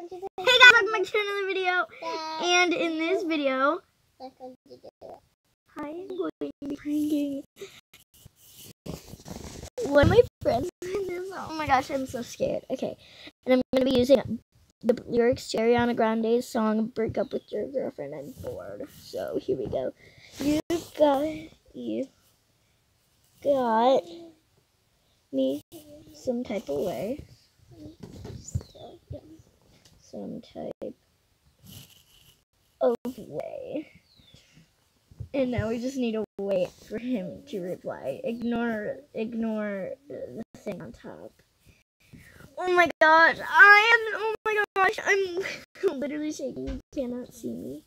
Hey guys, welcome back to another video. And in this video. I am going to be pranking one of my friends. Oh my gosh, I'm so scared. Okay, and I'm going to be using the lyrics to Ariana Grande's song "Break Up with Your Girlfriend." I'm bored, so here we go. You got you got me some type of way, some type of way. And now we just need to wait for him to reply. Ignore ignore the thing on top. Oh my gosh, I am oh my gosh, I'm literally shaking. You cannot see me.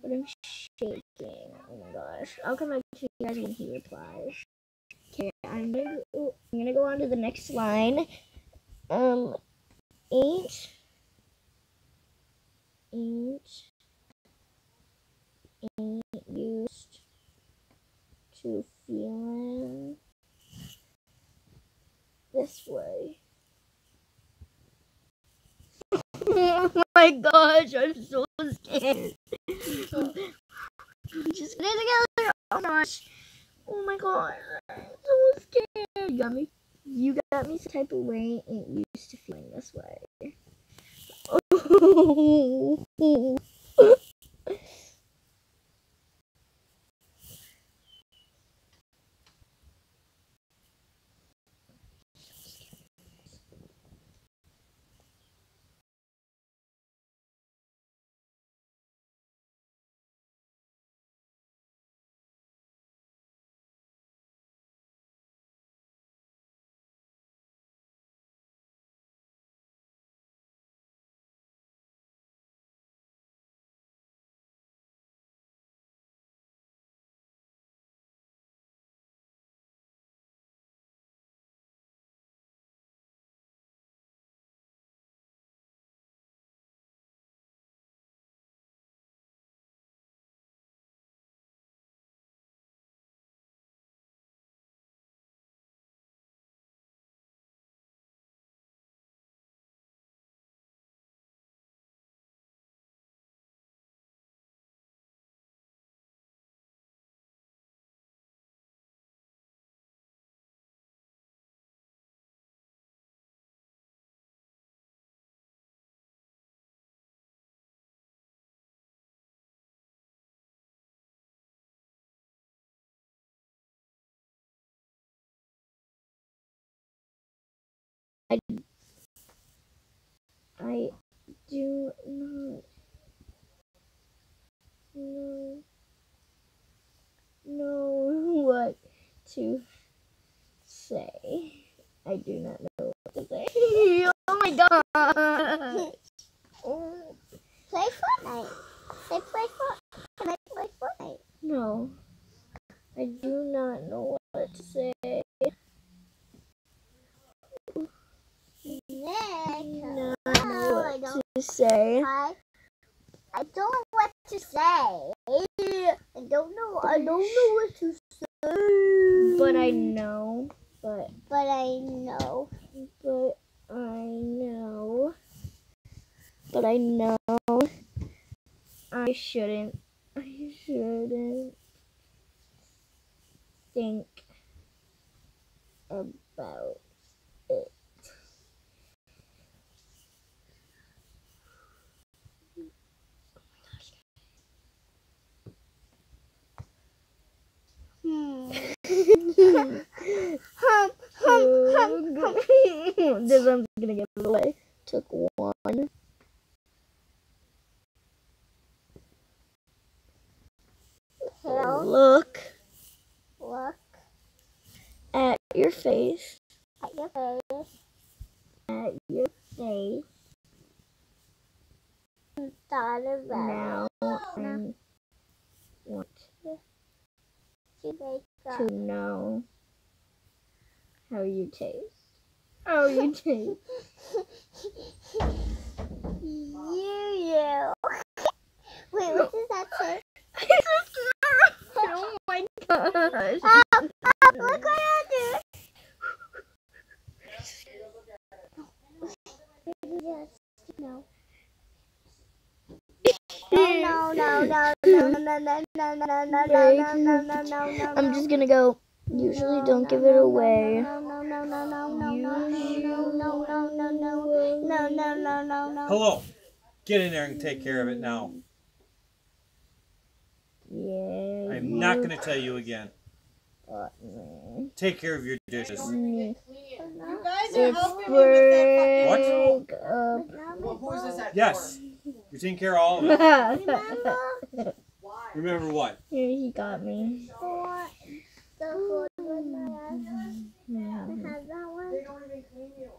But I'm shaking. Oh my gosh. I'll come back to you guys when he replies. Okay, I'm gonna go, I'm gonna go on to the next line. Um ain't ain't ain't used to feeling this way. oh my gosh, I'm so scared. I'm just getting together. Oh my gosh. Oh my god. I'm so scared. You got me. You got me some type of way ain't used to feeling this way. I, I do not know, know what to say. I do not know what to say. oh my god! Play Fortnite. They play Fortnite. Can I play Fortnite? no. I do not know what to say. Nick. Not Oh, know I what don't. To say. I, I don't know what to say. I don't know. I don't know what to say. But I know. But But I know. but I know. But I know I shouldn't I shouldn't think about it. Hmm. hum, Hum, hum, hum, hum. this one's gonna get away. Took one. Look Look at your face. at your face. At your face. Thought about Now I want to to know how you taste. How you taste. you, you. Wait, what does that say? oh. Oh, look what. Yes. No. No, no, no, no, no, no, no, no, no, no, no, no, no, no, no, no. I'm just gonna go. Usually don't give it away. No, no, no, no, no, no, no, no, no, no, no, no, no, no, no, no, no. Hello. Get in there and take care of it now. Yeah. I'm not going to tell you again. Take care of your dishes. You guys are helping me with that What? break up. fucking. Well, who's this at Yes. for? You're taking care of all of it. Here Why? Remember what? Here he got me. For the food with my ass. Yeah. I have that one. They don't even clean you.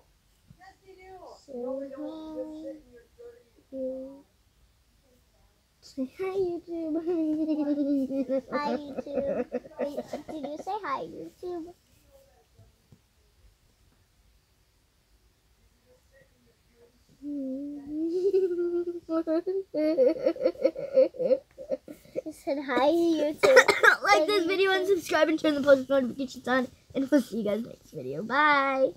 Yes, they do. No, they don't. You just sit in your dirty. Say hi, YouTube. Hi, YouTube. Wait, did you say hi, YouTube? I said hi, YouTube. like this video and subscribe and turn the post notifications on. And we'll see you guys next video. Bye.